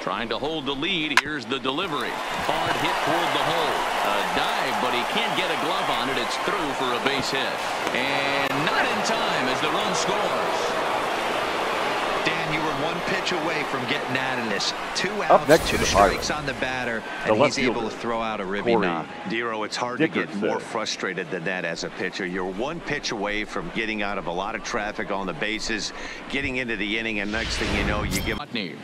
Trying to hold the lead. Here's the delivery. Hard hit toward the hole. A dive, but he can't get a glove on it. It's through for a base hit. And not in time as the run scores. Dan, you were one pitch away from getting out of this. Two Up outs, next two to the strikes Pirates. on the batter, The and left he's able to throw out a ribby Corey knock. Dero, it's hard to get more frustrated than that as a pitcher. You're one pitch away from getting out of a lot of traffic on the bases, getting into the inning, and next thing you know, you give Putney.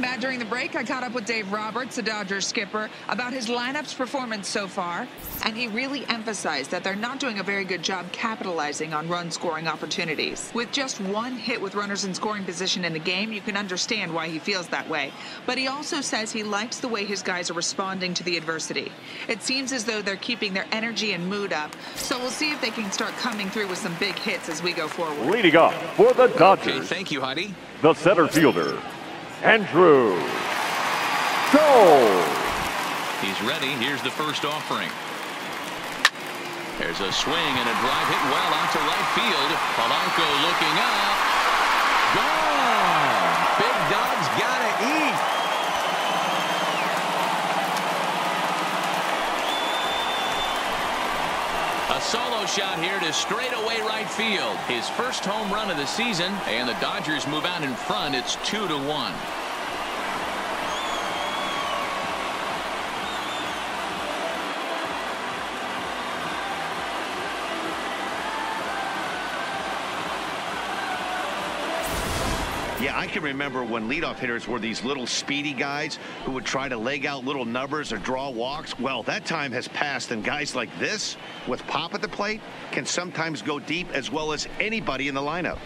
Matt, during the break, I caught up with Dave Roberts, the Dodgers skipper, about his lineup's performance so far, and he really emphasized that they're not doing a very good job capitalizing on run-scoring opportunities. With just one hit with runners in scoring position in the game, you can understand why he feels that way. But he also says he likes the way his guys are responding to the adversity. It seems as though they're keeping their energy and mood up, so we'll see if they can start coming through with some big hits as we go forward. Leading off for the Okay, Dodgers, thank you, Heidi. the center fielder, Andrew Joe. He's ready. Here's the first offering. There's a swing and a drive hit well out to right field. Polanco looking up. A solo shot here to straightaway right field. His first home run of the season, and the Dodgers move out in front. It's two to one. Yeah, I can remember when leadoff hitters were these little speedy guys who would try to leg out little numbers or draw walks. Well, that time has passed, and guys like this, with pop at the plate, can sometimes go deep as well as anybody in the lineup.